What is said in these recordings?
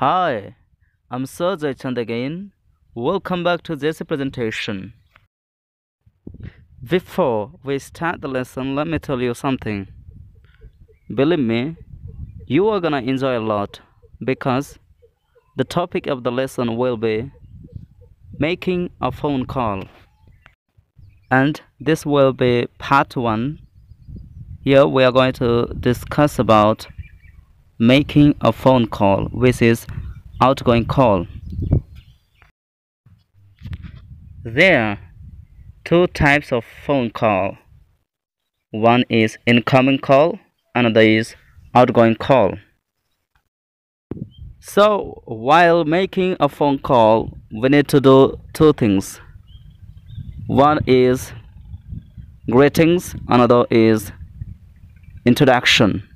Hi, I'm Sajay Chand again. Welcome back to this presentation. Before we start the lesson, let me tell you something. Believe me, you are gonna enjoy a lot because the topic of the lesson will be making a phone call. And this will be part one. Here we are going to discuss about making a phone call, which is outgoing call. There are two types of phone call. One is incoming call, another is outgoing call. So while making a phone call, we need to do two things. One is greetings, another is introduction.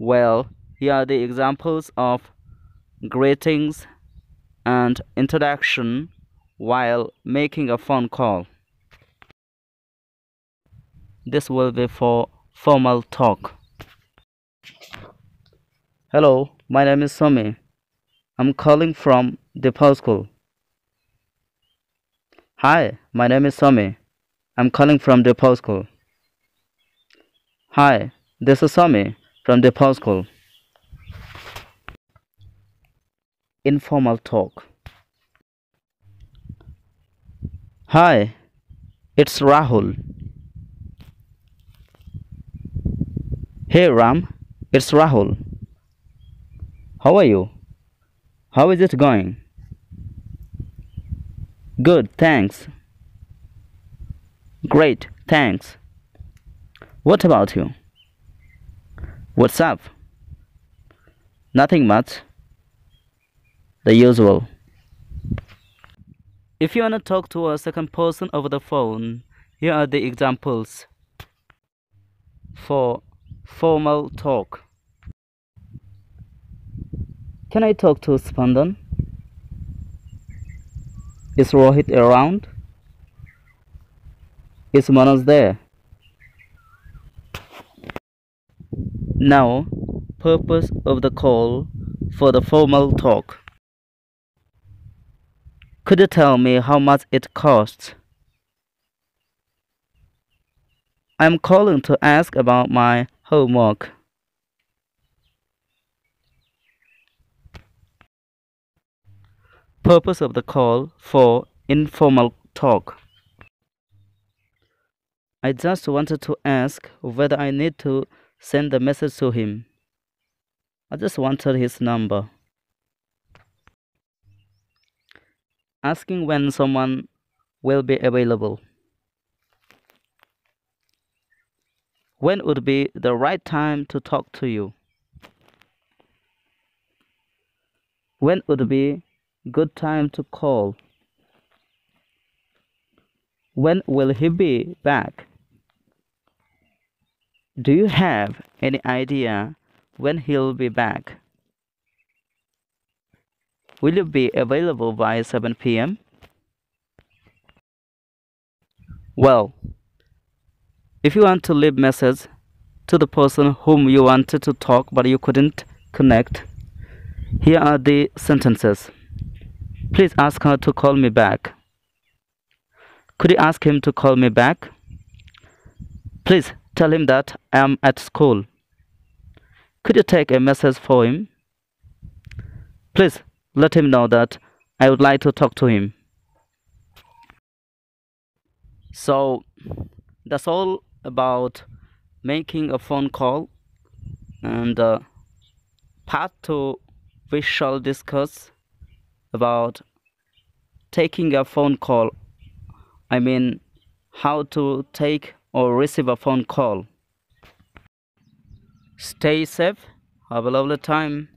Well, here are the examples of greetings and introduction while making a phone call. This will be for formal talk. Hello, my name is Somi. I'm calling from post school. Hi, my name is Somi. I'm calling from post school. Hi, this is Somi from the post school. Informal talk. Hi, it's Rahul. Hey Ram, it's Rahul. How are you? How is it going? Good, thanks. Great, thanks. What about you? What's up? Nothing much. The usual. If you want to talk to a second person over the phone, here are the examples for formal talk. Can I talk to Spandan? Is Rohit around? Is Manoj there? Now, purpose of the call for the formal talk. Could you tell me how much it costs? I'm calling to ask about my homework. Purpose of the call for informal talk. I just wanted to ask whether I need to send the message to him. I just wanted his number. Asking when someone will be available. When would be the right time to talk to you? When would be good time to call? When will he be back? Do you have any idea when he'll be back? Will you be available by 7 p.m.? Well, if you want to leave message to the person whom you wanted to talk but you couldn't connect, here are the sentences. Please ask her to call me back. Could you ask him to call me back? Please Tell him that I am at school. Could you take a message for him? Please let him know that I would like to talk to him. So that's all about making a phone call and uh, part two we shall discuss about taking a phone call I mean how to take or receive a phone call. Stay safe. Have a lovely time.